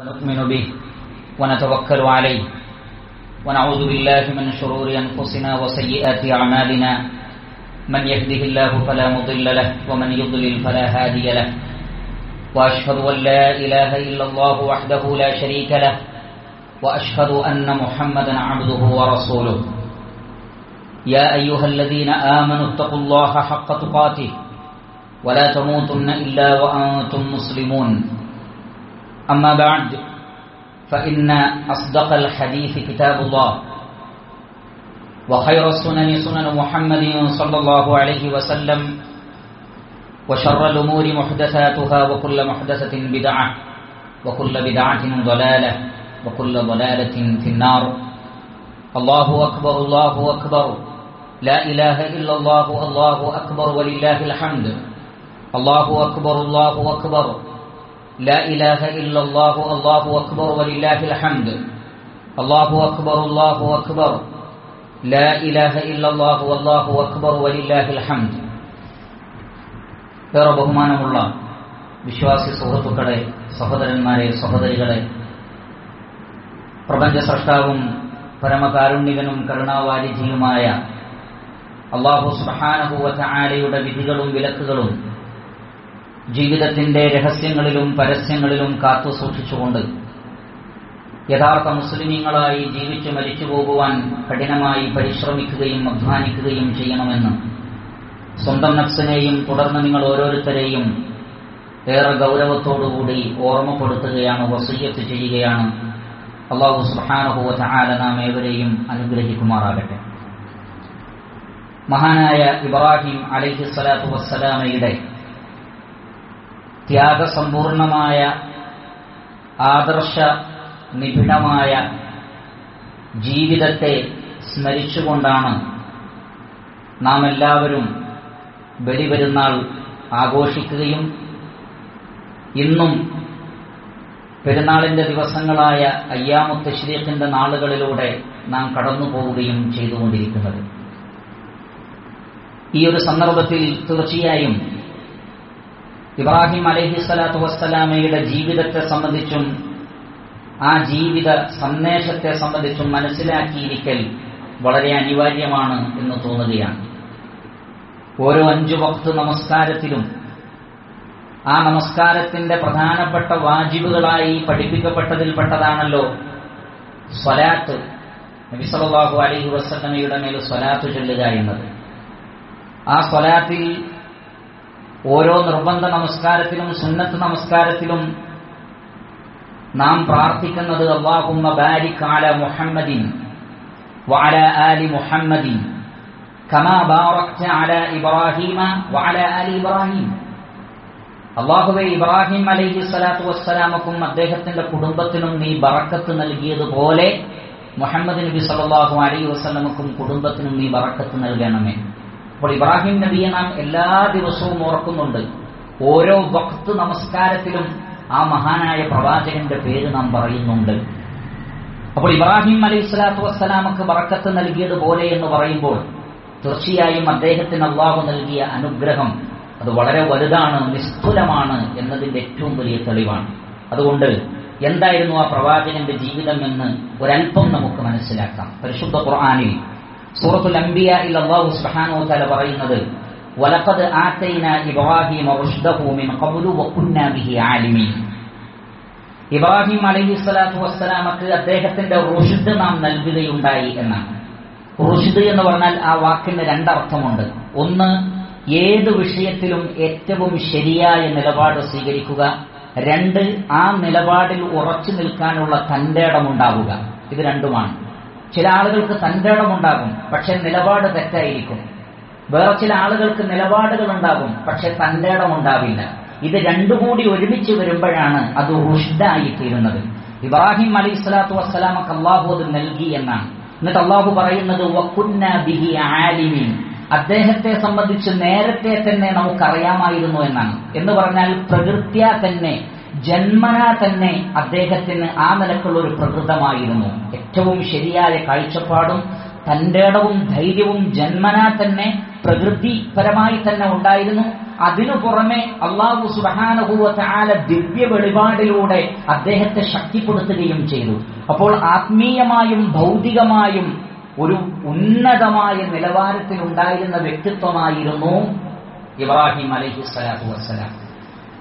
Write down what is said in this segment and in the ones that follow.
ونؤمن به ونتوكل عليه ونعوذ بالله من شرور أنفسنا وسيئات أعمالنا من يهده الله فلا مضل له ومن يضلل فلا هادي له وأشهد أن لا إله إلا الله وحده لا شريك له وأشهد أن محمدا عبده ورسوله يا أيها الذين آمنوا اتقوا الله حق تقاته ولا تموتن إلا وأنتم مسلمون أما بعد فإن أصدق الحديث كتاب الله وخير السنن سنن محمد صلى الله عليه وسلم وشر الأمور محدثاتها وكل محدثة بدعة وكل بدعة ضلالة وكل ضلالة في النار. الله أكبر الله أكبر. لا إله إلا الله الله أكبر ولله الحمد. الله أكبر الله أكبر. لا إله إلا الله الله أكبر ولله الحمد الله أكبر الله أكبر لا إله إلا الله والله أكبر ولله الحمد ഏറെ ബഹുമാനമുള്ള വിശ്വാസി സുഹൃത്തുക്കളെ സഹോദരന്മാരെ സഹോദരികളെ പ്രപഞ്ച സൃഷ്ടാവും പരമകാരുണ്യകനും കരുണാവാരിധിയുമായ അള്ളാഹു സുബാനഹുവറ്റ ആലയുടെ വിധികളും വിലക്കുകളും ജീവിതത്തിന്റെ രഹസ്യങ്ങളിലും പരസ്യങ്ങളിലും കാത്തു സൂക്ഷിച്ചുകൊണ്ട് യഥാർത്ഥ മുസ്ലിമീങ്ങളായി ജീവിച്ച് മരിച്ചു പോകുവാൻ കഠിനമായി പരിശ്രമിക്കുകയും അധ്വാനിക്കുകയും ചെയ്യണമെന്ന് സ്വന്തം നഫ്സിനെയും തുടർന്ന് നിങ്ങൾ ഓരോരുത്തരെയും ഏറെ ഗൗരവത്തോടുകൂടി ഓർമ്മപ്പെടുത്തുകയാണ് വസയ്യത്ത് ചെയ്യുകയാണ്. അള്ളാഹു സുഹാനുഭവത്തെ നാം ഏവരെയും അനുഗ്രഹിക്കുമാറാകട്ടെ. മഹാനായ ഇബ്രാഹിം അലൈഹി സ്വലാത്തു വസ്സലാമയുടെ ത്യാഗസമ്പൂർണമായ ആദർശ നിബിഡമായ ജീവിതത്തെ സ്മരിച്ചുകൊണ്ടാണ് നാം എല്ലാവരും ബലിപെരുന്നാൾ ആഘോഷിക്കുകയും ഇന്നും പെരുന്നാളിന്റെ ദിവസങ്ങളായ അയ്യാമുത്ത് ശരീരത്തിന്റെ നാളുകളിലൂടെ നാം കടന്നു പോവുകയും ചെയ്തുകൊണ്ടിരിക്കുന്നത്. ഈ ഒരു സന്ദർഭത്തിൽ തീർച്ചയായും ഇബ്രാഹിം അലഹി സ്വലാത്തു വസ്സലാമയുടെ ജീവിതത്തെ സംബന്ധിച്ചും ആ ജീവിത സന്ദേശത്തെ സംബന്ധിച്ചും മനസ്സിലാക്കിയിരിക്കൽ വളരെ അനിവാര്യമാണ് എന്ന് തോന്നുകയാണ്. ഓരോ അഞ്ചു വക്ത് നമസ്കാരത്തിലും ആ നമസ്കാരത്തിന്റെ പ്രധാനപ്പെട്ട വാജിബുകളായി പഠിപ്പിക്കപ്പെട്ടതിൽപ്പെട്ടതാണല്ലോ സ്വലാത്ത്. നബിസലാഹു അലഹി വസ്ലമയുടെ മേൽ സ്വലാത്ത് ചൊല്ലുക എന്നത്. ആ സ്വലാത്തിൽ ഓരോ നിർബന്ധ നമസ്കാരത്തിലും സുന്നത്ത് നമസ്കാരത്തിലും നാം പ്രാർത്ഥിക്കുന്നത് അള്ളാഹുമ്മ ബാരിക് ആല മുഹമ്മദിൻ വാല ആലി മുഹമ്മദിൻ ബാറക്ത അല ഇബ്രാഹിമ വഅല ആലി ഇബ്രാഹിം. അള്ളാഹുബെ ഇബ്രാഹിം അലൈഹി സ്വലാത്തു വസ്സലാമക്കും അദ്ദേഹത്തിന്റെ കുടുംബത്തിനും നീ ബറക്കത്ത് നൽകിയതുപോലെ മുഹമ്മദ് നബി സല്ലാഹു അലൈഹി വസ്ലമക്കും കുടുംബത്തിനും നീ ബറക്കത്ത് നൽകണമേ. അപ്പോൾ ഇബ്രാഹിം നബിയെ നാം എല്ലാ ദിവസവും ഓർക്കുന്നുണ്ട്. ഓരോ വക്ത് നമസ്കാരത്തിലും ആ മഹാനായ പ്രവാചകന്റെ പേര് നാം പറയുന്നുണ്ട്. അപ്പോൾ ഇബ്രാഹിം അലൈഹി സ്വലാത്തു വസ്സലാമക്ക് വറക്കത്ത് നൽകിയതുപോലെ എന്ന് പറയുമ്പോൾ തീർച്ചയായും അദ്ദേഹത്തിന് അള്ളാഹു നൽകിയ അനുഗ്രഹം അത് വളരെ വലുതാണ് നിസ്തുലമാണ് എന്നതിന്റെ ഏറ്റവും വലിയ തെളിവാണ്. അതുകൊണ്ട് എന്തായിരുന്നു ആ പ്രവാചകന്റെ ജീവിതം എന്ന് ഒരല്പം നമുക്ക് മനസ്സിലാക്കാം. പരിശുദ്ധ ഖുർആാനിൽ സൂറത്തുൽ അംബിയയിൽ അല്ലാഹു സുബ്ഹാനഹു വതആല പറയുന്നത് വലഖദ് ആതൈന ഇബ്രാഹിമ റുഷ്ദഹു മിൻ ഖബ്ലു വ കുന്നാ ബിഹി ആലിമീൻ. ഇബ്രാഹിം അലൈഹി സ്വലാത്തു വസ്സലാമക്ക് അദ്ദേഹത്തിന്റെ റുഷ്ദ് നാം നൽകുകയുണ്ടായി എന്നാണ്. റുഷ്ദ് എന്ന് പറഞ്ഞാൽ ആ വാക്കിന് രണ്ടർത്ഥമുണ്ട്. ഒന്ന് ഏത് വിഷയത്തിലും ഏറ്റവും ശരിയായ നിലപാട് സ്വീകരിക്കുക. രണ്ട് ആ നിലപാടിൽ ഉറച്ചു നിൽക്കാനുള്ള തന്റെ ഇടമുണ്ടാവുക. ഇത് രണ്ടുമാണ്. ചില ആളുകൾക്ക് തന്റേടമുണ്ടാകും പക്ഷെ നിലപാട് തെറ്റായിരിക്കും. വേറെ ചില ആളുകൾക്ക് നിലപാടുകൾ ഉണ്ടാകും പക്ഷെ തന്റേടമുണ്ടാവില്ല ഇത് രണ്ടുകൂടി ഒരുമിച്ച് വരുമ്പോഴാണ് അത് റുഷ്ദായി തീരുന്നത് ഇബ്രാഹിം അലി സ്വലാത്തു വസ്സലാമക്ക് അള്ളാഹു അത് നൽകി എന്നാണ്. എന്നിട്ട് അള്ളാഹു പറയുന്നത് ബിഹി ആലിമീൻ. അദ്ദേഹത്തെ സംബന്ധിച്ച് നേരത്തെ തന്നെ നമുക്കറിയാമായിരുന്നു എന്നാണ്. എന്ന് പറഞ്ഞാൽ പ്രകൃത്യ തന്നെ ജന്മന തന്നെ അദ്ദേഹത്തിന് ആ നിലക്കുള്ള ഒരു പ്രകൃതമായിരുന്നു. ഏറ്റവും ശരിയായ കാഴ്ചപ്പാടും തന്റെ ഇടവും ധൈര്യവും ജന്മനാ തന്നെ പ്രകൃതിപരമായി തന്നെ ഉണ്ടായിരുന്നു. അതിനു പുറമെ അള്ളാഹു സുബാനഹുവല ദിവ്യ വെളിപാടിലൂടെ അദ്ദേഹത്തെ ശക്തിപ്പെടുത്തുകയും ചെയ്തു. അപ്പോൾ ആത്മീയമായും ഭൗതികമായും ഒരു ഉന്നതമായ നിലവാരത്തിൽ ഉണ്ടായിരുന്ന വ്യക്തിത്വമായിരുന്നു ഇബ്രാഹിം അലഹി സ്വലാത്തു വസ്സലാം.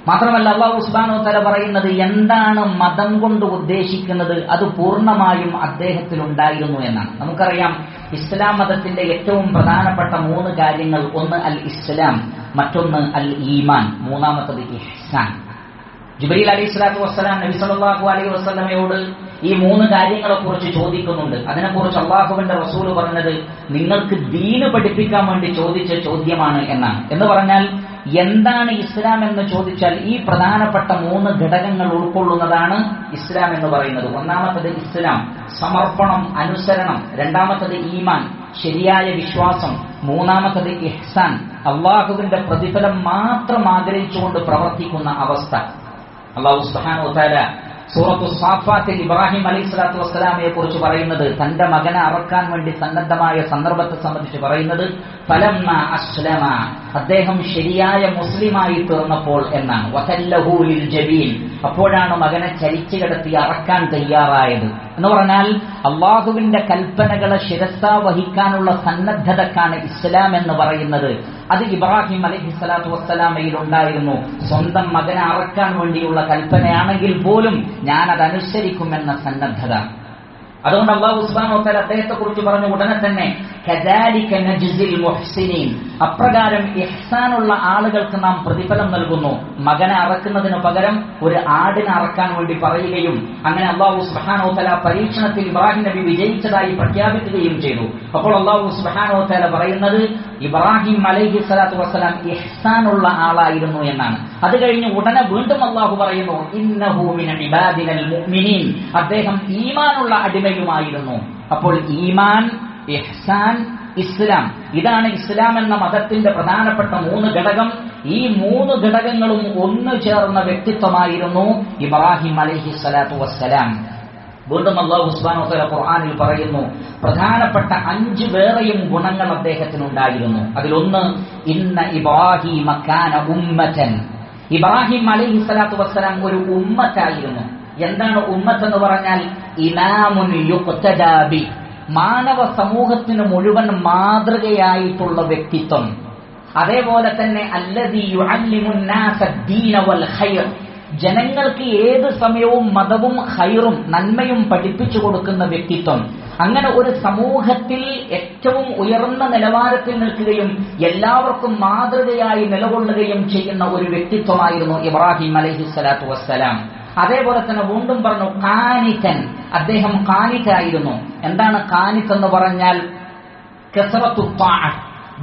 മാത്രമല്ല അള്ളാഹു സുബാനോ തല പറയുന്നത് എന്താണ് മതം കൊണ്ട് ഉദ്ദേശിക്കുന്നത് അത് പൂർണമായും അദ്ദേഹത്തിൽ ഉണ്ടായിരുന്നു എന്നാണ്. നമുക്കറിയാം ഇസ്ലാം മതത്തിന്റെ ഏറ്റവും പ്രധാനപ്പെട്ട മൂന്ന് കാര്യങ്ങൾ. ഒന്ന് അൽ ഇസ്ലാം മറ്റൊന്ന് അൽ ഈമാൻ മൂന്നാമത്തത് ഇഹ്സാൻ. ജുബൈൽ അലി സ്വലാത്തു വസ്സലാം നബി സല്ലല്ലാഹു അലൈഹി വസ്ലമയോട് ഈ മൂന്ന് കാര്യങ്ങളെ കുറിച്ച് ചോദിക്കുന്നുണ്ട്. അതിനെക്കുറിച്ച് അള്ളാഹുവിന്റെ റസൂൽ പറഞ്ഞത് നിങ്ങൾക്ക് ദീന് പഠിപ്പിക്കാൻ വേണ്ടി ചോദിച്ച ചോദ്യമാണ് എന്നാണ്. എന്ന് പറഞ്ഞാൽ എന്താണ് ഇസ്ലാം എന്ന് ചോദിച്ചാൽ ഈ പ്രധാനപ്പെട്ട മൂന്ന് ഘടകങ്ങൾ ഉൾക്കൊള്ളുന്നതാണ് ഇസ്ലാം എന്ന് പറയുന്നത്. ഒന്നാമത്തത് ഇസ്ലാം സമർപ്പണം അനുസരണം. രണ്ടാമത്തത് ഈമാൻ ശരിയായ വിശ്വാസം. മൂന്നാമത്തത് ഇഹ്സാൻ അള്ളാഹുവിന്റെ പ്രതിഫലം മാത്രം ആഗ്രഹിച്ചുകൊണ്ട് പ്രവർത്തിക്കുന്ന അവസ്ഥ. അള്ളാഹു സുബ്ഹാനഹു വതആല സൂറത്തു സാഫാത്തിൽ ഇബ്രാഹിം അലൈഹി സ്വലാത്തു വസ്സലാമയെ കുറിച്ച് പറയുന്നത് തന്റെ മകനെ അറക്കാൻ വേണ്ടി സന്നദ്ധമായ സന്ദർഭത്തെ സംബന്ധിച്ച് പറയുന്നത് ഫലം അസ്ലമ. അദ്ദേഹം ശരിയായ മുസ്ലിമായി തീർന്നപ്പോൾ എന്നാണ്. വസല്ലഹൂലിൽ ജബീൻ. അപ്പോഴാണ് മകനെ ചരിച്ചു കിടത്തി അറക്കാൻ തയ്യാറായത്. എന്ന് പറഞ്ഞാൽ അള്ളാഹുവിന്റെ കൽപ്പനകളെ ശിരസ വഹിക്കാനുള്ള സന്നദ്ധതക്കാണ് ഇസ്ലാം എന്ന് പറയുന്നത്. അത് ഇബ്രാഹിം അലഹി സ്വലാത്തു വസ്സലാമയിൽ ഉണ്ടായിരുന്നു. സ്വന്തം മകനെ അറക്കാൻ വേണ്ടിയുള്ള കൽപ്പനയാണെങ്കിൽ പോലും ഞാൻ അതനുസരിക്കുമെന്ന സന്നദ്ധത. അതുകൊണ്ട് അള്ളാഹു ഉസ്മാൻ വത്തൽ അദ്ദേഹത്തെ കുറിച്ച് പറഞ്ഞ ഉടനെ തന്നെ അപ്രകാരം ഇഹ്സാനുള്ള ആളുകൾക്ക് നാം പ്രതിഫലം നൽകുന്നു. മകനെ അറക്കുന്നതിന് പകരം ഒരു ആടിനെ അറക്കാൻ വേണ്ടി പറയുകയും അങ്ങനെ അള്ളാഹു സുബാനോത്തല പരീക്ഷണത്തിൽ ഇബ്രാഹിം നബി വിജയിച്ചതായി പ്രഖ്യാപിക്കുകയും ചെയ്തു. അപ്പോൾ അള്ളാഹു സുബാനോത്തല പറയുന്നത് ഇബ്രാഹിം അലൈഹി സ്വലാത്തു വസ്സലാം ഇഹ്സാനുള്ള ആളായിരുന്നു എന്നാണ്. അത് കഴിഞ്ഞ് ഉടനെ വീണ്ടും അള്ളാഹു പറയുന്നു മുഅ്മിനീൻ. അദ്ദേഹം ഈമാനുള്ള അടിമയുമായിരുന്നു അപ്പോൾ ഈമാൻ ഇഹ്സാൻ ഇസ്ലാം. ഇതാണ് ഇസ്ലാം എന്ന മതത്തിന്റെ പ്രധാനപ്പെട്ട മൂന്ന് ഘടകം. ഈ മൂന്ന് ഘടകങ്ങളും ഒന്നു ചേർന്ന വ്യക്തിത്വമായിരുന്നു ഇബ്രാഹിം അലഹി സ്വലാത്തു വസ്സലാം. വീണ്ടും അള്ളാഹു ഉസ്മാൻ വസ്സല ഖുർആാനിൽ പറയുന്നു പ്രധാനപ്പെട്ട അഞ്ച് വേറെയും ഗുണങ്ങൾ അദ്ദേഹത്തിനുണ്ടായിരുന്നു. അതിലൊന്ന് ഇന്ന ഇബ്രാഹിം ഉമ്മറ്റൻ ഇബ്രാഹിം അലഹി സ്വലാത്തു വസ്സലാം ഒരു ഉമ്മത്തായിരുന്നു. എന്താണ് ഉമ്മത്ത് എന്ന് പറഞ്ഞാൽ ഇനാമുൻ യുക്തജാബി മാനവ സമൂഹത്തിന് മുഴുവൻ മാതൃകയായിട്ടുള്ള വ്യക്തിത്വം. അതേപോലെ തന്നെ ജനങ്ങൾക്ക് ഏത് സമയവും മതവും ഹൈറും നന്മയും പഠിപ്പിച്ചു കൊടുക്കുന്ന വ്യക്തിത്വം. അങ്ങനെ ഒരു സമൂഹത്തിൽ ഏറ്റവും ഉയർന്ന നിലവാരത്തിൽ നിൽക്കുകയും എല്ലാവർക്കും മാതൃകയായി നിലകൊള്ളുകയും ചെയ്യുന്ന ഒരു വ്യക്തിത്വമായിരുന്നു ഇബ്രാഹിം അലഹി സ്വലാത്തു വസ്സലാം. അതേപോലെ തന്നെ വീണ്ടും പറഞ്ഞു കാനിക്കൻ അദ്ദേഹം കാനിക്കായിരുന്നു എന്താണ് കാനിക്ക് എന്ന് പറഞ്ഞാൽ കെസറത്തു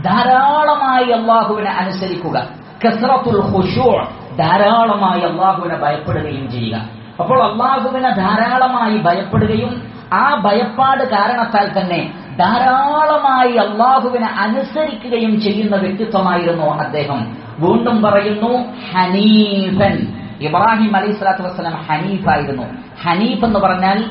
ധാരാളമായി അള്ളാഹുവിനെ അനുസരിക്കുക. കെസറത്തുൽ ഖുശൂ ധാരാളമായി അള്ളാഹുവിനെ ഭയപ്പെടുകയും ചെയ്യുക. അപ്പോൾ അള്ളാഹുവിനെ ധാരാളമായി ഭയപ്പെടുകയും ആ ഭയപ്പാട് കാരണത്താൽ തന്നെ ധാരാളമായി അള്ളാഹുവിനെ അനുസരിക്കുകയും ചെയ്യുന്ന വ്യക്തിത്വമായിരുന്നു അദ്ദേഹം. വീണ്ടും പറയുന്നു ഹനീഫൻ. ഇബ്രാഹിം അലൈഹി സ്വലാത്തു വസ്സലാം ഹനീഫായിരുന്നു. ഹനീഫ് എന്ന് പറഞ്ഞാൽ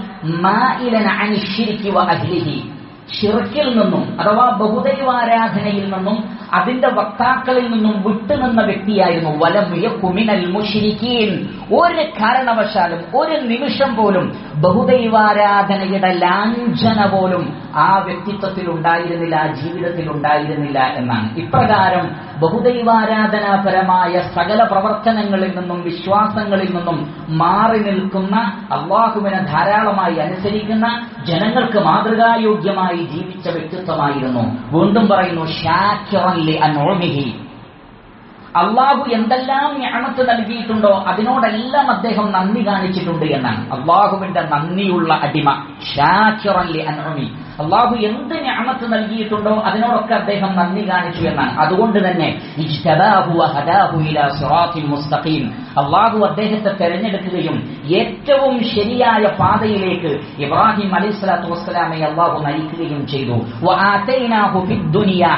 ഷിർക്കിൽ നിന്നും അഥവാ ബഹുദൈവാരാധനയിൽ നിന്നും അതിന്റെ വക്താക്കളിൽ നിന്നും വിട്ടുനിന്ന വ്യക്തിയായിരുന്നു. വലമിയ കുമിനൽ മുഷിരിക്കീൻ ഒരു കാരണവശാലും ഒരു നിമിഷം പോലും ബഹുദൈവാരാധനയുടെ ലാഞ്ചന പോലും ആ വ്യക്തിത്വത്തിൽ ഉണ്ടായിരുന്നില്ല ആ ജീവിതത്തിൽ ഉണ്ടായിരുന്നില്ല എന്നാണ്. ഇപ്രകാരം ബഹുദൈവാരാധനാപരമായ സകല പ്രവർത്തനങ്ങളിൽ നിന്നും വിശ്വാസങ്ങളിൽ നിന്നും മാറി നിൽക്കുന്ന അള്ളാഹുവിനെ ധാരാളമായി അനുസരിക്കുന്ന ജനങ്ങൾക്ക് മാതൃകായോഗ്യമായി ജീവിച്ച വ്യക്തിത്വമായിരുന്നു. വീണ്ടും പറയുന്നു അള്ളാഹു എന്തെല്ലാം ഞാമത്ത് നൽകിയിട്ടുണ്ടോ അതിനോടെല്ലാം അദ്ദേഹം നന്ദി കാണിച്ചിട്ടുണ്ട് എന്നാണ്. അള്ളാഹുവിന്റെ നന്ദിയുള്ള അടിമ ഷാക്കിറല്ലി അനോമി അള്ളാഹു എന്ത് ഞാമത്ത് നൽകിയിട്ടുണ്ടോ അതിനോടൊക്കെ അദ്ദേഹം നന്ദി കാണിച്ചു എന്നാണ്. അതുകൊണ്ട് തന്നെ അള്ളാഹു അദ്ദേഹത്തെ തെരഞ്ഞെടുക്കുകയും ഏറ്റവും ശരിയായ പാതയിലേക്ക് ഇബ്രാഹിം അലൈഹി സ്വലാത്തു വസ്സലാമെ അള്ളാഹു നയിക്കുകയും ചെയ്തു.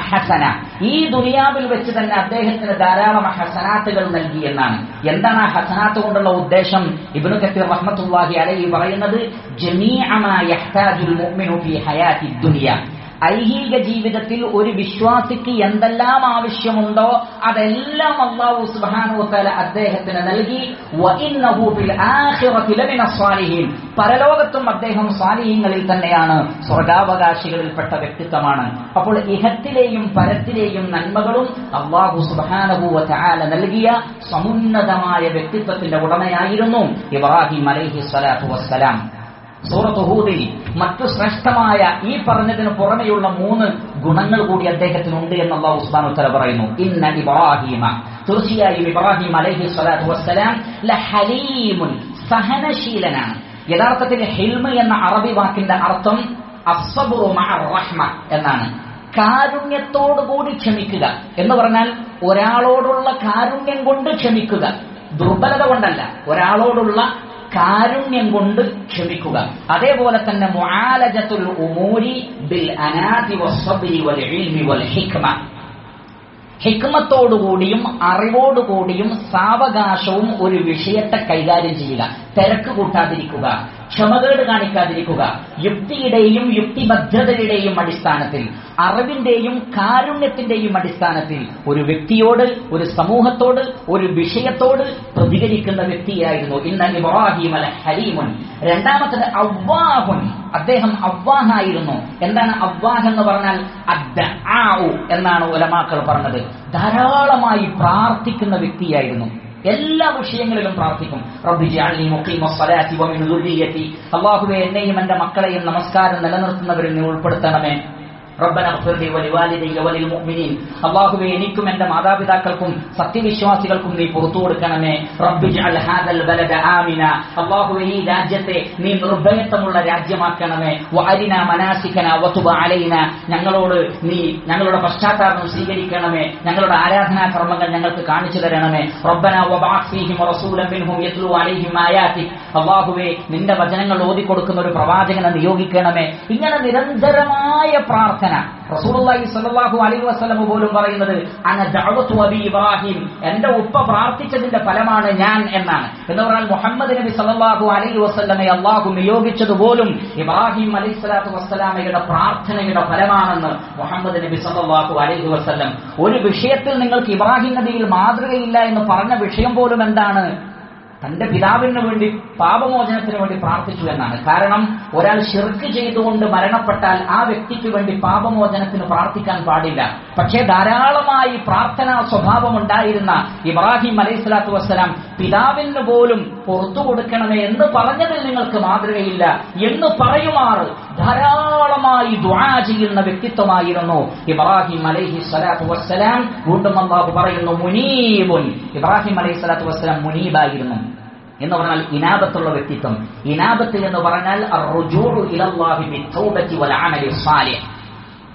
ഹസന. ഈ ദുനിയാവിൽ വെച്ച് തന്നെ അദ്ദേഹത്തിന് ധാരാളം ഹസനാത്തുകൾ നൽകി എന്നാണ്. എന്താണ് ആ ഹസനാത്ത് കൊണ്ടുള്ള ഉദ്ദേശം? ഇബ്നു കത്തീർ റഹ്മത്തുള്ളാഹി അലൈഹി പറയുന്നത് ജമീഅ മാ യഹ്താജുൽ മുഅ്മിനു ഫീ ഹയാത്തി ദുനിയ. ഐഹിക ജീവിതത്തിൽ ഒരു വിശ്വാസിക്ക് എന്തെല്ലാം ആവശ്യമുണ്ടോ അതെല്ലാം അള്ളാഹു സുബാനുത്തല അദ്ദേഹത്തിന് നൽകി. പരലോകത്തും അദ്ദേഹം സ്വാലിഹീങ്ങളിൽ തന്നെയാണ്. സ്വർഗാവകാശികളിൽപ്പെട്ട വ്യക്തിത്വമാണ്. അപ്പോൾ ഇഹത്തിലെയും പരത്തിലെയും നന്മകളും അള്ളാഹു സുബാനഹു വതആല നൽകിയ സമുന്നതമായ വ്യക്തിത്വത്തിന്റെ ഉടമയായിരുന്നു ഇബ്രാഹിം അലൈഹി സ്വലാത്തു വസ്സലാം. സൂറത്ത് ഹൂദിൽ മറ്റു ശ്രേഷ്ഠമായ ഈ പറഞ്ഞതിന് പുറമെയുള്ള മൂന്ന് ഗുണങ്ങൾ കൂടി അദ്ദേഹത്തിനുണ്ട് എന്ന് അള്ളാഹു ഉസ്മാൻ ഉത്തര പറയുന്നു. ഇന്ന ഇബ്രാഹിമ. തീർച്ചയായും ഇബ്രാഹിം അലഹി സ്വലാത്തു വസ്സലാം ലഹലീമുൻ സഹനശീലനാണ് യഥാർത്ഥത്തിൽ ഹിൽമ എന്ന അറബി വാക്കിന്റെ അർത്ഥം റഹ്മ എന്നാണ്. കാരുണ്യത്തോടുകൂടി ക്ഷമിക്കുക എന്ന് പറഞ്ഞാൽ ഒരാളോടുള്ള കാരുണ്യം കൊണ്ട് ക്ഷമിക്കുക. ദുർബലത കൊണ്ടല്ല. ഒരാളോടുള്ള കാരുണ്യം കൊണ്ട് ക്ഷമിക്കുക. അതേപോലെ തന്നെ മുആലജത്തുൽ ഉമൂരി ബിൽ അനാതി വൽ വൽ ഹിക്മ. ഹിക്മത്തോടുകൂടിയും അറിവോടുകൂടിയും സാവകാശവും ഒരു വിഷയത്തെ കൈകാര്യം ചെയ്യുക. തിരക്ക് കൂട്ടാതിരിക്കുക. ക്ഷമകേട് കാണിക്കാതിരിക്കുക. യുക്തിയുടെയും യുക്തിബദ്ധതയുടെയും അടിസ്ഥാനത്തിൽ അറിവിന്റെയും കാരുണ്യത്തിന്റെയും അടിസ്ഥാനത്തിൽ ഒരു വ്യക്തിയോട് ഒരു സമൂഹത്തോട് ഒരു വിഷയത്തോട് പ്രതികരിക്കുന്ന വ്യക്തിയായിരുന്നു. ഇന്ന് ഇബ്രാഹിം അൽ ഹലീമുൻ രണ്ടാമത്തത് അവ്വാഹുൻ. അദ്ദേഹം അവ്വാഹായിരുന്നു. എന്താണ് അവ്വാഹ് എന്ന് പറഞ്ഞാൽ? അദ്ദആഉ എന്നാണ് ഒലമാക്കൾ പറഞ്ഞത്. ധാരാളമായി പ്രാർത്ഥിക്കുന്ന വ്യക്തിയായിരുന്നു. എല്ലാ വിഷയങ്ങളിലും പ്രാർത്ഥിക്കും. അല്ലാഹുവേ എന്നെയും എന്റെ മക്കളെയും നമസ്കാരം നിലനിർത്തുന്നവരിൽ ഉൾപ്പെടുത്തണമേ. റബ്ബന വലിൽ മുഅ്മിനീൻ അല്ലാഹുവേ എനിക്കും എന്റെ മാതാപിതാക്കൾക്കും സത്യവിശ്വാസികൾക്കും നീ പുറത്തു കൊടുക്കണമേ. റബ്ബി ജഅൽ ഹാദൽ അല്ലാഹുവേ ഈ രാജ്യത്തെ നീ നിർഭയത്വമുള്ള രാജ്യമാക്കണമേ. വഅരിന മനാസികന വതുബ അലൈന. ഞങ്ങളോട് നീ ഞങ്ങളുടെ പശ്ചാത്താപം സ്വീകരിക്കണമേ. ഞങ്ങളുടെ ആരാധനാ കർമ്മങ്ങൾ ഞങ്ങൾക്ക് കാണിച്ചു തരണമേ. റബ്ബന വബഅത് റസൂലൻ അല്ലാഹുവേ നിന്റെ വചനങ്ങൾ ഓതി കൊടുക്കുന്ന ഒരു പ്രവാചകനെ നിയോഗിക്കണമേ. ഇങ്ങനെ നിരന്തരമായ പ്രാർത്ഥന റസൂലുള്ളാഹി സ്വല്ലല്ലാഹു അലൈഹി വസല്ലം പോലും പറയുന്നത് ഇബ്രാഹിം. എന്റെ ഉപ്പ പ്രാർത്ഥിച്ചതിന്റെ ഫലമാണ് ഞാൻ എന്നാണ്. എന്ന് പറഞ്ഞാൽ മുഹമ്മദ് നബി സലാഹു അലി വസ്ലമെ അള്ളാഹു നിയോഗിച്ചത് പോലും ഇബ്രാഹിം അലി സ്വലാത്തു വസ്സലാമയുടെ പ്രാർത്ഥനയുടെ ഫലമാണെന്ന് മുഹമ്മദ് നബി സലാഹു അലി വസ്ലം ഒരു വിഷയത്തിൽ നിങ്ങൾക്ക് ഇബ്രാഹിം നബിയിൽ മാതൃകയില്ല എന്ന് പറഞ്ഞ വിഷയം പോലും എന്താണ്? തന്റെ പിതാവിന് വേണ്ടി പാപമോചനത്തിന് വേണ്ടി പ്രാർത്ഥിച്ചു എന്നാണ്. കാരണം ഒരാൾ ഷിർക്ക് ചെയ്തുകൊണ്ട് മരണപ്പെട്ടാൽ ആ വ്യക്തിക്ക് വേണ്ടി പാപമോചനത്തിന് പ്രാർത്ഥിക്കാൻ പാടില്ല. പക്ഷേ ധാരാളമായി പ്രാർത്ഥനാ സ്വഭാവം ഉണ്ടായിരുന്ന ഇബ്രാഹിം അലൈഹി സ്വലാത്തു വസ്സലാം പിതാവിന് പോലും പുറത്തു കൊടുക്കണമേ എന്ന് പറഞ്ഞതിൽ നിങ്ങൾക്ക് മാതൃകയില്ല എന്ന് പറയുമാറ്. ധാരാളമായി ദുആ ചെയ്യുന്ന വ്യക്തിത്വമായിരുന്നു ഇബ്രാഹിം അലൈഹി സ്വലാത്തു വസ്സലാം. വീണ്ടും അള്ളാഹു പറയുന്നു മുനീബുൻ. ഇബ്രാഹിം അലൈഹി സ്വലാത്തു വസ്സലാം മുനീബായിരുന്നു എന്ന് പറഞ്ഞാൽ ഇനാബത്തുള്ള വ്യക്തിത്വം. ഇനാബത്ത് എന്ന് പറഞ്ഞാൽ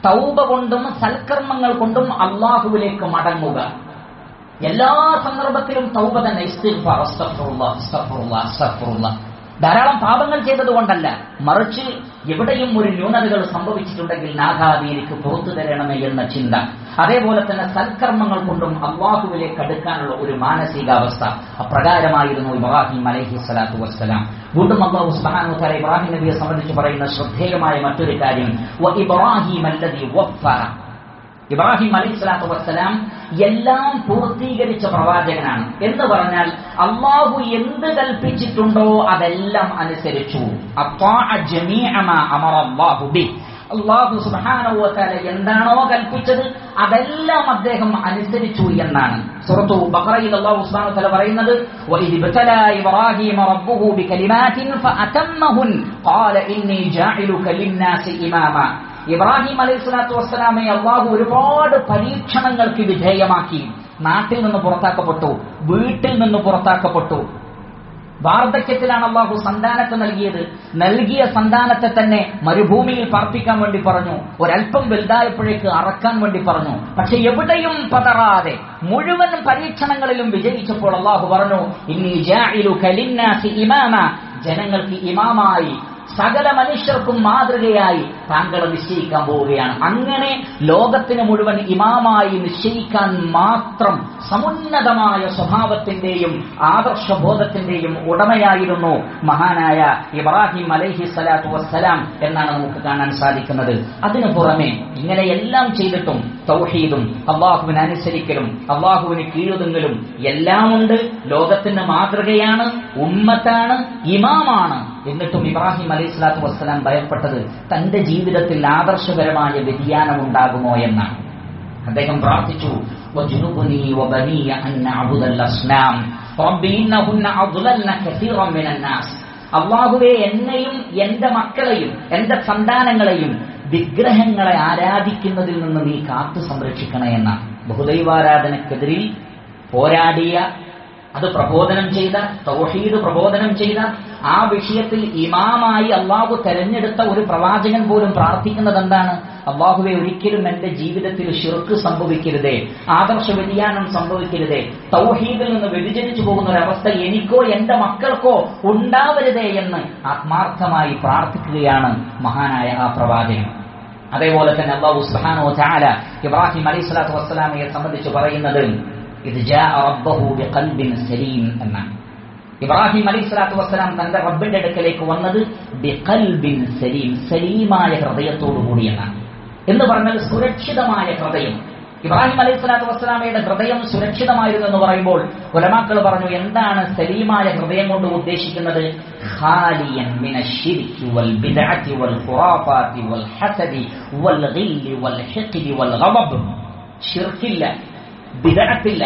തൗബ കൊണ്ടും സൽക്കർമ്മങ്ങൾ കൊണ്ടും അള്ളാഹുവിലേക്ക് മടങ്ങുക. എല്ലാ സന്ദർഭത്തിലും തൗബ തന്നെ. ധാരാളം പാപങ്ങൾ ചെയ്തതുകൊണ്ടല്ല. മറിച്ച് എവിടെയും ഒരു ന്യൂനതകൾ സംഭവിച്ചിട്ടുണ്ടെങ്കിൽ നാഥാദി എനിക്ക് പുറത്തു തരണമേ എന്ന ചിന്ത. അതേപോലെ തന്നെ സൽക്കർമ്മങ്ങൾ കൊണ്ടും അള്ളാഹുവിലേക്ക് അടുക്കാനുള്ള ഒരു മാനസികാവസ്ഥ അപ്രകാരമായിരുന്നു ഇബ്രാഹിം അലഹി സ്വലാത്തു വസ്സലാം. വീണ്ടും അള്ളാഹു വതആല ഇബ്രാഹിം നബിയെ സംബന്ധിച്ച് പറയുന്ന ശ്രദ്ധേയമായ മറ്റൊരു കാര്യം. ഇബ്രാഹിം വഫ്ഫ. ഇബ്രാഹിം അലി സ്വലാത്തു വസ്സലാം എല്ലാം പൂർത്തീകരിച്ച പ്രവാചകനാണ്. എന്ന് പറഞ്ഞാൽ അള്ളാഹു എന്ത് കൽപ്പിച്ചിട്ടുണ്ടോ അതെല്ലാം അനുസരിച്ചു. അള്ളാഹു സുബാനോത്താല എന്താണോ കൽപ്പിച്ചത് അതെല്ലാം അദ്ദേഹം അനുസരിച്ചു എന്നാണ്. സുഹൃത്തു ബഖറയിൽ അള്ളാഹു സുബ്ഹാനഹു വതആല പറയുന്നത് വഇദ് ഇബ്രാഹിം അലൈഹി സ്വലാത്തു വസ്സലാമെ അള്ളാഹു ഒരുപാട് പരീക്ഷണങ്ങൾക്ക് വിധേയമാക്കി. നാട്ടിൽ നിന്ന് പുറത്താക്കപ്പെട്ടു വീട്ടിൽ നിന്ന് പുറത്താക്കപ്പെട്ടു. വാർദ്ധക്യത്തിലാണ് അള്ളാഹു സന്താനത്തെ നൽകിയത്. നൽകിയ സന്താനത്തെ തന്നെ മരുഭൂമിയിൽ പാർപ്പിക്കാൻ വേണ്ടി പറഞ്ഞു. ഒരല്പം വലുതായപ്പോഴേക്ക് അറക്കാൻ വേണ്ടി പറഞ്ഞു. പക്ഷെ എവിടെയും പതറാതെ മുഴുവൻ പരീക്ഷണങ്ങളിലും വിജയിച്ചപ്പോൾ അള്ളാഹു പറഞ്ഞു ഇനി ജനങ്ങൾക്ക് ഇമാമായി സകല മനുഷ്യർക്കും മാതൃകയായി താങ്കളെ നിശ്ചയിക്കാൻ പോവുകയാണ്. അങ്ങനെ ലോകത്തിന് മുഴുവൻ ഇമാമായി നിശ്ചയിക്കാൻ മാത്രം സമുന്നതമായ സ്വഭാവത്തിന്റെയും ആദർശബോധത്തിന്റെയും ഉടമയായിരുന്നു മഹാനായ ഇബ്രാഹിം അലൈഹി സ്വലാത്തു വസ്സലാം എന്നാണ് നമുക്ക് കാണാൻ സാധിക്കുന്നത്. അതിനു പുറമെ ഇങ്ങനെയെല്ലാം ചെയ്തിട്ടും തൗഹീദും അള്ളാഹുവിന് അനുസരിക്കലും അള്ളാഹുവിന് കീഴുതുങ്ങലും എല്ലാമുണ്ട്. ലോകത്തിന് മാതൃകയാണ് ഉമ്മത്താണ് ഇമാമാണ്. എന്നിട്ടും ഇബ്രാഹിം അലൈഹി സ്വലാത്തു വസ്സലാം ഭയപ്പെട്ടത് തന്റെ ജീവിതത്തിൽ ആദർശപരമായ വ്യതിയാനം ഉണ്ടാകുമോ എന്നാണ്. അദ്ദേഹം പ്രാർത്ഥിച്ചു അള്ളാഹുവെ എന്നെയും എന്റെ മക്കളെയും എന്റെ സന്താനങ്ങളെയും വിഗ്രഹങ്ങളെ ആരാധിക്കുന്നതിൽ നിന്ന് നീ കാത്തു സംരക്ഷിക്കണേ എന്നാണ്. ബഹുദൈവാരാധനക്കെതിരിൽ പോരാടിയ അത് പ്രബോധനം ചെയ്ത തൗഹീദ് പ്രബോധനം ചെയ്ത ആ വിഷയത്തിൽ ഇമാമായി അള്ളാഹു തെരഞ്ഞെടുത്ത ഒരു പ്രവാചകൻ പോലും പ്രാർത്ഥിക്കുന്നത് എന്താണ് അള്ളാഹുവെ ഒരിക്കലും എന്റെ ജീവിതത്തിൽ ഷിർക്ക് സംഭവിക്കരുതേ ആദർശ വ്യതിയാനം സംഭവിക്കരുതേ തൗഹീദിൽ നിന്ന് വ്യതിചരിച്ചു പോകുന്ന ഒരവസ്ഥ എനിക്കോ എന്റെ മക്കൾക്കോ ഉണ്ടാവരുതേ എന്ന് ആത്മാർത്ഥമായി പ്രാർത്ഥിക്കുകയാണ് മഹാനായ ആ പ്രവാചകൻ. അതേപോലെ തന്നെ അള്ളാഹു സുഹാനോ വതആല ഇബ്രാഹിം അലൈഹി സ്വലാത്തു വസ്സലാമയെ സംബന്ധിച്ച് പറയുന്നത് സലീം എന്നാണ് ഇബ്രാഹിം അലൈഹി സ്വലാത്തു വസ്സലാം തന്റെ റബ്ബിന്റെ അടുക്കലേക്ക് വന്നത് സലീം സലീമായ ഹൃദയത്തോടു കൂടി എന്നാണ് എന്ന് പറഞ്ഞാൽ സുരക്ഷിതമായ ഹൃദയം. ഇബ്രാഹിം അലൈഹി സ്വലാത്തു വസ്സലാമയുടെ ഹൃദയം സുരക്ഷിതമായിരുന്നു എന്ന് പറയുമ്പോൾ ഉലമാക്കൾ പറഞ്ഞു എന്താണ് സലീമായ ഹൃദയം കൊണ്ട് ഉദ്ദേശിക്കുന്നത്? ഷിർക്കില്ല ബിദഅത്തില്ല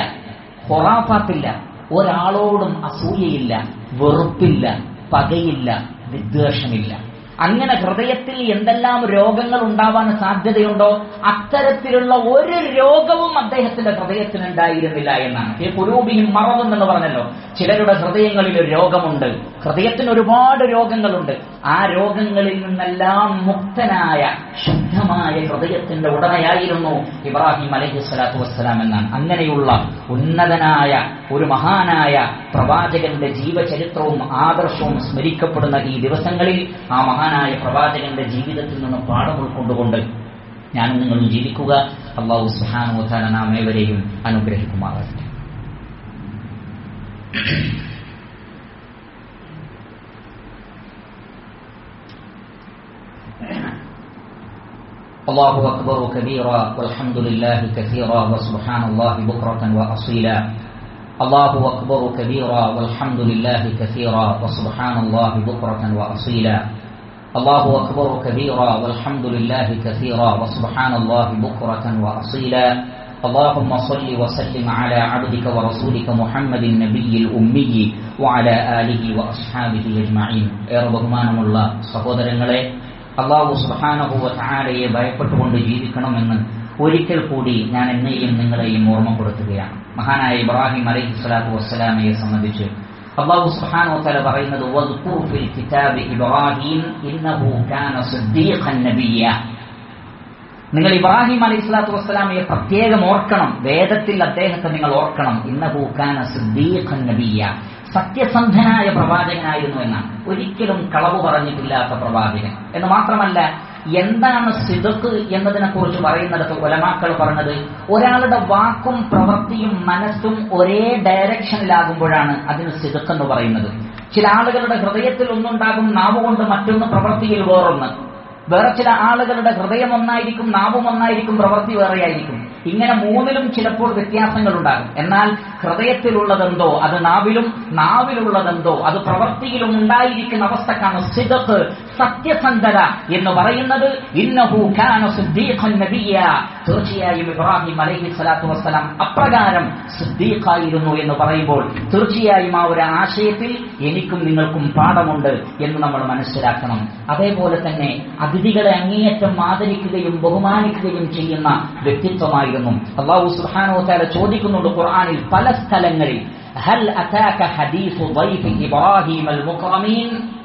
ഹൊറാഫാത്തില്ല ഒരാളോടും അസൂയയില്ല വെറുപ്പില്ല പകയില്ല വിദ്വേഷമില്ല. അങ്ങനെ ഹൃദയത്തിൽ എന്തെല്ലാം രോഗങ്ങൾ ഉണ്ടാവാൻ സാധ്യതയുണ്ടോ അത്തരത്തിലുള്ള ഒരു രോഗവും അദ്ദേഹത്തിന്റെ ഹൃദയത്തിന് ഉണ്ടായിരുന്നില്ല എന്നാണ്. ഈ പുരൂപിയും എന്ന് പറഞ്ഞല്ലോ. ചിലരുടെ ഹൃദയങ്ങളിൽ ഒരു രോഗമുണ്ട്. ഹൃദയത്തിന് ഒരുപാട് രോഗങ്ങളുണ്ട്. ആ രോഗങ്ങളിൽ നിന്നെല്ലാം മുക്തനായ ശുദ്ധമായ ഹൃദയത്തിന്റെ ഉടമയായിരുന്നു ഇബ്രാഹിം അലഹി സ്വലാത്തു വസ്സലാം എന്നാണ്. അങ്ങനെയുള്ള ഉന്നതനായ ഒരു മഹാനായ പ്രവാചകന്റെ ജീവചരിത്രവും ആദർശവും സ്മരിക്കപ്പെടുന്ന ഈ ദിവസങ്ങളിൽ ആ മഹാനായ പ്രവാചകന്റെ ജീവിതത്തിൽ നിന്ന് പാഠം ഉൾക്കൊണ്ടുകൊണ്ട് ഞാനും നിങ്ങളും ജീവിക്കുക അള്ളാഹു സുഹാനുത്താല നാം ഏവരെയും അനുഗ്രഹിക്കുമാറാകട്ടെ الله أكبر كبيرا والحمد لله كثيرا وسبحان الله بكرة وأصيلا الله أكبر كبيرا والحمد لله كثيرا وسبحان الله بكرة وأصيلا الله أكبر كبيرا والحمد لله كثيرا وسبحان الله بكرة وأصيلا اللهم صل وسلم على عبدك ورسولك محمد النبي الأمي وعلى آله وأصحابه أجمعين يا رب الله സഹോദരങ്ങളെ അള്ളാഹു സുബാനഹുവ താരയെ ഭയപ്പെട്ടുകൊണ്ട് ജീവിക്കണമെന്ന് ഒരിക്കൽ കൂടി ഞാൻ എന്നെയും നിങ്ങളെയും ഓർമ്മപ്പെടുത്തുകയാണ് മഹാനായ ഇബ്രാഹിം അലൈഹി സ്വലാത്തു വസ്സലാമയെ സംബന്ധിച്ച് അള്ളാഹു സുബ്ഹാനഹു തആല പറയുന്നത് വദ്കുർ ഫിൽ കിതാബി ഇബ്രാഹിം ഇന്നഹു കാന സിദ്ദീഖൻ നബിയ്യ. നിങ്ങൾ ഇബ്രാഹിം അലൈഹി സ്വലാത്തു വസ്സലാമയെ പ്രത്യേകം ഓർക്കണം. വേദത്തിൽ അദ്ദേഹത്തെ നിങ്ങൾ ഓർക്കണം. ഇന്നഹു കാന സിദ്ദീഖൻ നബിയ്യ. സത്യസന്ധനായ പ്രവാചകനായിരുന്നു എന്നാണ്. ഒരിക്കലും കളവ് പറഞ്ഞിട്ടില്ലാത്ത പ്രവാചകൻ. എന്ന് മാത്രമല്ല എന്താണ് സിദക്ക് എന്നതിനെ കുറിച്ച് പറയുന്നിടത്ത് ഒലമാക്കൾ പറഞ്ഞത്? ഒരാളുടെ വാക്കും പ്രവൃത്തിയും മനസ്സും ഒരേ ഡയറക്ഷനിലാകുമ്പോഴാണ് അതിന് സിദക്ക് എന്ന് പറയുന്നത്. ചില ആളുകളുടെ ഹൃദയത്തിൽ ഒന്നുണ്ടാകും നാവ് കൊണ്ട് മറ്റൊന്ന് പ്രവൃത്തിയിൽ വേറൊന്ന്. വേറെ ചില ആളുകളുടെ ഹൃദയം ഒന്നായിരിക്കും നാവും ഒന്നായിരിക്കും പ്രവൃത്തി വേറെയായിരിക്കും. ഇങ്ങനെ മൂന്നിലും ചിലപ്പോൾ വ്യത്യാസങ്ങൾ ഉണ്ടാകും എന്നാൽ ഹൃദയത്തിലുള്ളതെന്തോ അത് നാവിലും നാവിലുള്ളതെന്തോ അത് പ്രവൃത്തിയിലും ഉണ്ടായിരിക്കുന്ന അവസ്ഥക്കാണ് സിദത്ത് സത്യസന്ധത എന്ന് പറയുന്നത്. തീർച്ചയായും ഇബ്രാഹിം അലൈഹി സ്വലാത്തു വസ്സലാം അപ്രകാരം സിദ്ദീഖായിരുന്നു എന്ന് പറയുമ്പോൾ തീർച്ചയായും ആ ഒരു ആശയത്തിൽ എനിക്കും നിങ്ങൾക്കും പാഠമുണ്ട് എന്ന് നമ്മൾ മനസ്സിലാക്കണം. അതേപോലെ തന്നെ അതിഥികളെ അങ്ങേയറ്റം ആദരിക്കുകയും ബഹുമാനിക്കുകയും ചെയ്യുന്ന വ്യക്തിത്വമായിരുന്നു. അള്ളാഹു സുഹാനോ ചോദിക്കുന്നുണ്ട് ഖുർആാനിൽ പല സ്ഥലങ്ങളിൽ. ഹൽ അതാക ഹദീസു ദൈഫി ഇബ്രാഹിം അൽ മുക്രമീൻ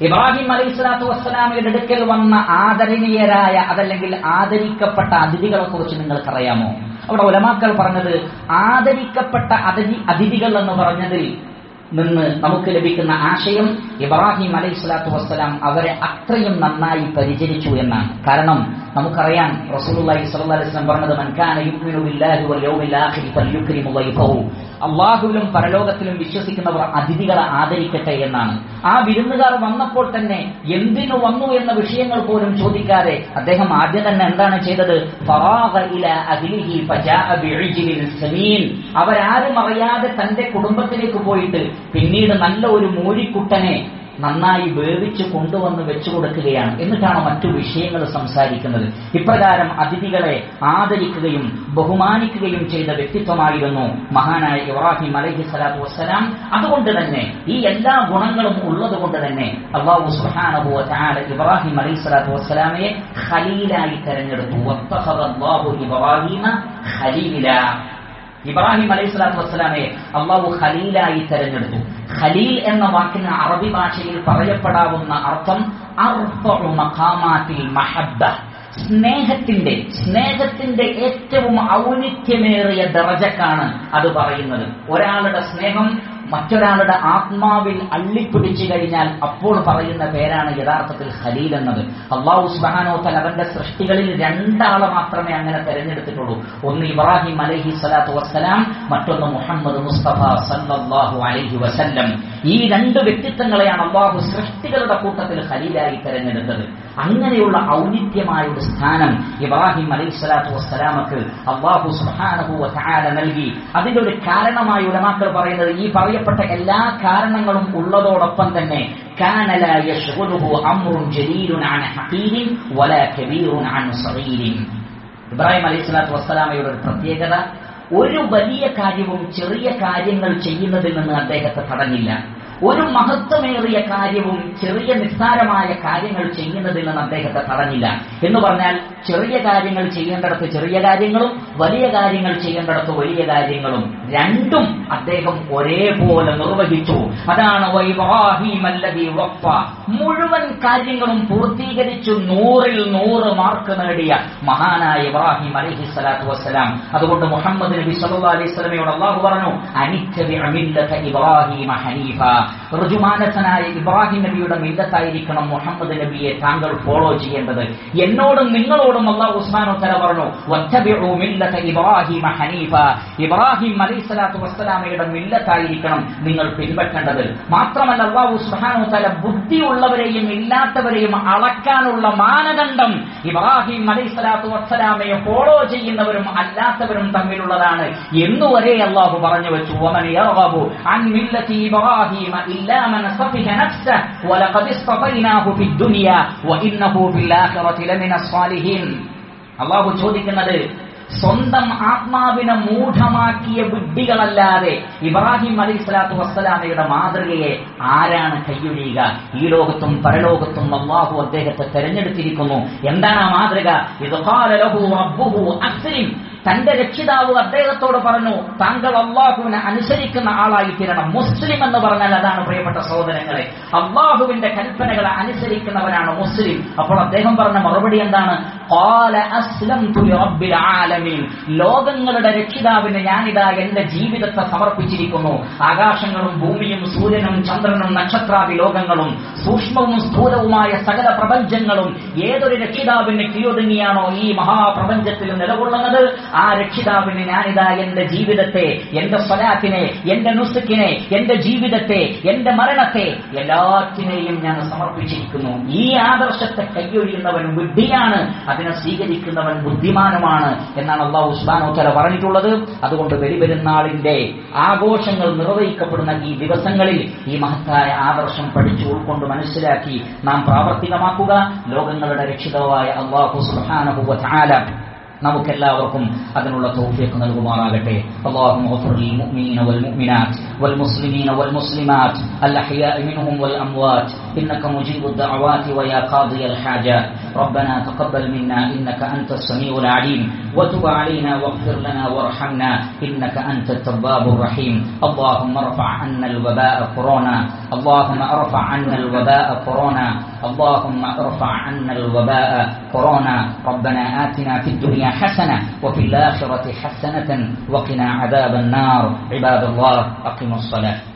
ഇബ്രാഹിം അലൈഹി സ്വലാത്തു വസ്സലാമയുടെ അടുക്കൽ വന്ന ആദരണീയരായ അതല്ലെങ്കിൽ ആദരിക്കപ്പെട്ട അതിഥികളെ കുറിച്ച് നിങ്ങൾക്കറിയാമോ? അവിടെ ഉലമാക്കൾ പറഞ്ഞത് ആദരിക്കപ്പെട്ട അതിഥി അതിഥികൾ എന്ന് പറഞ്ഞതിൽ നിന്ന് നമുക്ക് ലഭിക്കുന്ന ആശയം ഇബ്രാഹിം അലൈഹി സ്വലാത്തു വസ്സലാം അവരെ അത്രയും നന്നായി പരിചരിച്ചു എന്നാണ്. കാരണം നമുക്കറിയാം റസൂലുള്ളാഹി സ്വല്ലല്ലാഹി അലൈഹി വസല്ലം പറഞ്ഞത് മൻ കാന യുഅ്മിനു ബില്ലാഹി വൽ യൗമിൽ അള്ളാഹുവിലും പരലോകത്തിലും വിശ്വസിക്കുന്നവർ അതിഥികളെ ആദരിക്കട്ടെ എന്നാണ്. ആ വിരുന്നുകാർ വന്നപ്പോൾ തന്നെ എന്തിനു വന്നു എന്ന വിഷയങ്ങൾ പോലും ചോദിക്കാതെ അദ്ദേഹം ആദ്യം തന്നെ എന്താണ് ചെയ്തത്? അവരാരും അറിയാതെ തന്റെ കുടുംബത്തിലേക്ക് പോയിട്ട് പിന്നീട് നല്ല ഒരു മൂരിക്കുട്ടനെ നന്നായി വേവിച്ച് കൊണ്ടുവന്ന് വെച്ചു കൊടുക്കുകയാണ്. എന്നിട്ടാണ് മറ്റു വിഷയങ്ങൾ സംസാരിക്കുന്നത്. ഇപ്രകാരം അതിഥികളെ ആദരിക്കുകയും ബഹുമാനിക്കുകയും ചെയ്ത വ്യക്തിത്വമായിരുന്നു മഹാനായ ഇബ്രാഹിം അലഹി സ്വലാത്തു വസ്സലാം. അതുകൊണ്ട് തന്നെ ഈ എല്ലാ ഗുണങ്ങളും ഉള്ളത് കൊണ്ട് തന്നെ അള്ളാഹു തആല ഇബ്രാഹിം അലൈഹി സ്വലാത്തു വസ്സലാമയെ ഖലീലായി തെരഞ്ഞെടുത്തു. ഇബ്രാഹിമ ഇബ്രാഹിം അലൈഹി സ്വലാത്തു വസ്സലാമെ അള്ളാഹു ഖലീലായി തെരഞ്ഞെടുത്തു. ഖലീൽ എന്ന വാക്കിന് അറബി ഭാഷയിൽ പറയപ്പെടാവുന്ന അർത്ഥം സ്നേഹത്തിന്റെ സ്നേഹത്തിന്റെ ഏറ്റവും ഔന്നിത്യമേറിയ ദറജക്കാണ് അത് പറയുന്നത്. ഒരാളുടെ സ്നേഹം മറ്റൊരാളുടെ ആത്മാവിൽ അള്ളിപ്പിടിച്ചു കഴിഞ്ഞാൽ അപ്പോൾ പറയുന്ന പേരാണ് യഥാർത്ഥത്തിൽ ഖലീൽ എന്നത്. അള്ളാഹു സുബാനോ തൽ അവന്റെ സൃഷ്ടികളിൽ രണ്ടാളെ മാത്രമേ അങ്ങനെ തെരഞ്ഞെടുത്തിട്ടുള്ളൂ. ഒന്ന് ഇബ്രാഹിം അലഹി സ്വലാത്തു വസ്സലാം മറ്റൊന്ന് മുഹമ്മദ് മുസ്തഫ സല്ലാഹു അലഹി വസല്ലം. ഈ രണ്ട് വ്യക്തിത്വങ്ങളെയാണ് അള്ളാഹു സൃഷ്ടികളുടെ കൂട്ടത്തിൽ ഖലീലായി തെരഞ്ഞെടുത്തത്. അങ്ങനെയുള്ള ഔന്നിത്യമായ ഒരു സ്ഥാനം ഇബ്രാഹിം അലൈഹി സ്വലാത്തു വസ്സലാമക്ക് അള്ളാഹു സുഹാനഹുവ നൽകി. അതിന്റെ ഒരു കാരണമായി ഉലമാക്കൾ പറയുന്നത് ഈ പറയപ്പെട്ട എല്ലാ കാരണങ്ങളും ഉള്ളതോടൊപ്പം തന്നെ ഇബ്രാഹിം അലൈഹി സ്വലാത്തു വസ്സലാമയുടെ ഒരു പ്രത്യേകത ഒരു വലിയ കാര്യവും ചെറിയ കാര്യങ്ങൾ ചെയ്യുന്നതിൽ നിന്ന് അദ്ദേഹത്തെ തടഞ്ഞില്ല. ഒരു മഹത്വമേറിയ കാര്യവും ചെറിയ നിസ്സാരമായ കാര്യങ്ങൾ ചെയ്യുന്നതിൽ നിന്ന് അദ്ദേഹത്തെ തടഞ്ഞില്ല. എന്ന് പറഞ്ഞാൽ ചെറിയ കാര്യങ്ങൾ ചെയ്യേണ്ടിടത്ത് ചെറിയ കാര്യങ്ങളും വലിയ കാര്യങ്ങൾ ചെയ്യേണ്ടിടത്ത് വലിയ കാര്യങ്ങളും രണ്ടും അദ്ദേഹം ഒരേപോലെ നിർവഹിച്ചു. അതാണ്. മുഴുവൻ കാര്യങ്ങളും പൂർത്തീകരിച്ചു നൂറിൽ നൂറ് മാർക്ക് നേടിയ മഹാനായ ഇബ്രാഹിം അലഹി സ്വലാത്തു വസ്സലാം. അതുകൊണ്ട് മുഹമ്മദ് നബി സല്ലല്ലാഹു അലൈഹി സ്വലമയോട് അള്ളാഹു പറഞ്ഞു മില്ലത ഇബ്രാഹിം ഹനീഫ. ഋജുമാനസനായ ഇബ്രാഹിം നബിയുടെ മില്ലത്തായിരിക്കണം മുഹമ്മദ് നബിയെ താങ്കൾ ഫോളോ ചെയ്യേണ്ടത്. എന്നോടും നിങ്ങളോടും അള്ളാഹു ഉസ്മാൻ ഉത്തര പറഞ്ഞു ഇബ്രാഹിമ ഹനീഫ. ഇബ്രാഹിം അലൈസലാത്തു വസ്സലാമയുടെ മില്ലത്തായിരിക്കണം നിങ്ങൾ പിൻപറ്റേണ്ടത്. മാത്രമല്ല അള്ളാഹു സുഹാനോ തല ബുദ്ധിയുള്ളവരെയും ഇല്ലാത്തവരെയും അളക്കാനുള്ള മാനദണ്ഡം ഇബ്രാഹിം അലൈസലാത്തു വസ്സലാമയെ ഫോളോ ചെയ്യുന്നവരും അല്ലാത്തവരും തമ്മിലുള്ളതാണ്. എന്നുവരെ അള്ളാഹു പറഞ്ഞു വെച്ചു ഒമൻ ഇബ്രാഹിം عن ملة إبراهيم إلا من سفه نفسه ولقد اصطفيناه في الدنيا وإنه في الآخرة لمن الصالحين അള്ളാഹു ചോദിക്കുന്നത് സ്വന്തം ആത്മാവിനെ മൂഢമാക്കിയ വിഡ്ഢികളല്ലാതെ ഇബ്രാഹിം അലൈഹി സ്വലാത്തു വസ്സലാമയുടെ മാതൃകയെ ആരാണ് കൈയൊഴിയുക ഈ ലോകത്തും പരലോകത്തും അള്ളാഹു അദ്ദേഹത്തെ തെരഞ്ഞെടുത്തിരിക്കുന്നു എന്താണ് ആ മാതൃക ഇത് തന്റെ രക്ഷിതാവ് അദ്ദേഹത്തോട് പറഞ്ഞു താങ്കൾ അള്ളാഹുവിനെ അനുസരിക്കുന്ന ആളായി തീരണം. മുസ്ലിം എന്ന് പറഞ്ഞാൽ അതാണ് പ്രിയപ്പെട്ട സഹോദരങ്ങളെ. അള്ളാഹുവിന്റെ കൽപ്പനകളെ അനുസരിക്കുന്നവനാണ് മുസ്ലിം. അപ്പോൾ അദ്ദേഹം പറഞ്ഞ മറുപടി എന്താണ്? ലോകങ്ങളുടെ രക്ഷിതാവിന് ഞാനിതാ എന്റെ ജീവിതത്തെ സമർപ്പിച്ചിരിക്കുന്നു. ആകാശങ്ങളും ഭൂമിയും സൂര്യനും ചന്ദ്രനും നക്ഷത്രാദി ലോകങ്ങളും സൂക്ഷ്മവും സ്ഥൂലവുമായ സകല പ്രപഞ്ചങ്ങളും ഏതൊരു രക്ഷിതാവിന് കീഴൊതുങ്ങിയാണോ ഈ മഹാപ്രപഞ്ചത്തിൽ നിലകൊള്ളുന്നത്? ആ രക്ഷിതാവിന് ഞാനിതാ എന്റെ ജീവിതത്തെ എന്റെ സ്വലാത്തിനെ എന്റെ നുസുക്കിനെ എന്റെ ജീവിതത്തെ എന്റെ മരണത്തെ എല്ലാറ്റിനെയും ഞാൻ സമർപ്പിച്ചിരിക്കുന്നു. ഈ ആദർശത്തെ കൈയൊഴിയുന്നവൻ ബുദ്ധിയാണ് അതിനെ സ്വീകരിക്കുന്നവൻ ബുദ്ധിമാനുമാണ് എന്നാണ് അള്ളാഹു ഉസ്മാനോത്തര പറഞ്ഞിട്ടുള്ളത്. അതുകൊണ്ട് വെളിപെരുന്നാളിന്റെ ആഘോഷങ്ങൾ നിർവഹിക്കപ്പെടുന്ന ഈ ദിവസങ്ങളിൽ ഈ മഹത്തായ ആദർശം പഠിച്ചു ഉൾക്കൊണ്ട് മനസ്സിലാക്കി നാം പ്രാവർത്തികമാക്കുക. ലോകങ്ങളുടെ രക്ഷിതാവായ അള്ളാഹു സുബ്ഹാനഹു വ തആല നമുക്കെല്ലാവർക്കും അതിനുള്ള തൗഫീഖ് നൽകുമാറാകട്ടെ اللهم اغفر للمؤمنين والمؤمنات والمسلمين والمسلمات الأحياء منهم والأموات إنك مجيب الدعوات ويا قاضي الحاجات ربنا تقبل منا إنك أنت السميع العليم. وتب علينا واغفر لنا وارحمنا إنك أنت التواب الرحيم. اللهم ارفع عنا الوباء كورونا. اللهم ارفع عنا الوباء كورونا. اللهم ارفع عنا الوباء كورونا. ربنا آتنا في الدنيا حسنة وفي الآخرة حسنة وقنا عذاب النار. عباد الله أقيموا الصلاة.